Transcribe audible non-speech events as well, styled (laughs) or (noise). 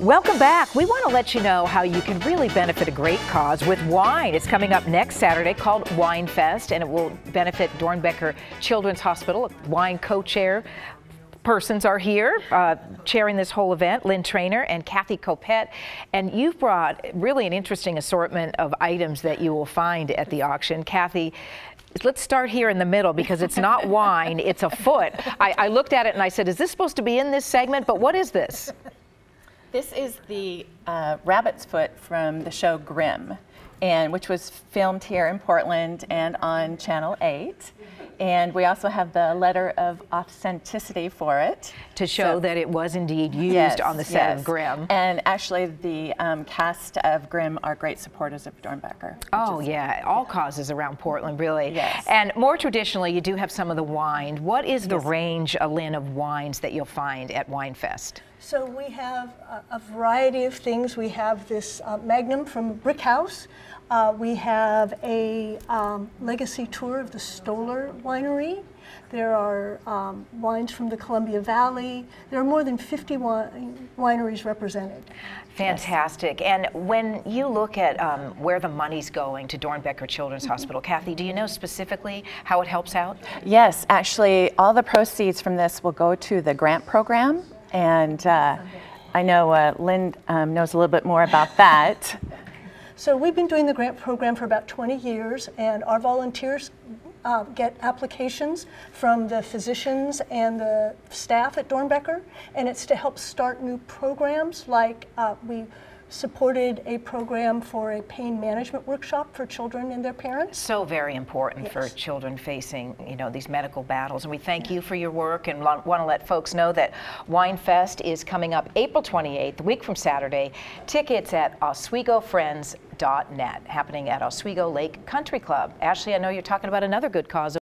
Welcome back. We want to let you know how you can really benefit a great cause with wine. It's coming up next Saturday called Winefest, and it will benefit Doernbecher Children's Hospital. Wine co-chair persons are here uh, chairing this whole event, Lyn Trainer and Kathi Kopet. And you've brought really an interesting assortment of items that you will find at the auction. Kathy, let's start here in the middle because it's not (laughs) wine, it's a foot. I, I looked at it and I said, is this supposed to be in this segment? But what is this? This is the uh, rabbit's foot from the show Grimm, and which was filmed here in Portland and on Channel 8. And we also have the letter of authenticity for it. To show so, that it was indeed used yes, on the set yes. of Grimm. And actually, the um, cast of Grimm are great supporters of Doernbecher. Oh, yeah. All causes around Portland, really. Yes. And more traditionally, you do have some of the wine. What is the yes. range, Lyn, of wines that you'll find at Winefest? So we have a, a, variety of things. We have this uh, Magnum from Brick House. Uh, we have a um, legacy tour of the Stoller Winery. There are um, wines from the Columbia Valley. There are more than 50 wineries represented. Fantastic. Yes. And when you look at um, where the money's going to Doernbecher Children's mm -hmm. Hospital, Kathi, do you know specifically how it helps out? Yes, actually, all the proceeds from this will go to the grant program and uh, I know uh, Lyn um, knows a little bit more about that. So we've been doing the grant program for about 20 years, and our volunteers uh, get applications from the physicians and the staff at Doernbecher, and it's to help start new programs like uh, we supported a program for a pain management workshop for children and their parents. So very important yes. for children facing, you know, these medical battles. And we thank you for your work and want to let folks know that Winefest is coming up April 28th, a week from Saturday. Tickets at OswegoFriends.net, happening at Oswego Lake Country Club. Ashley, I know you're talking about another good cause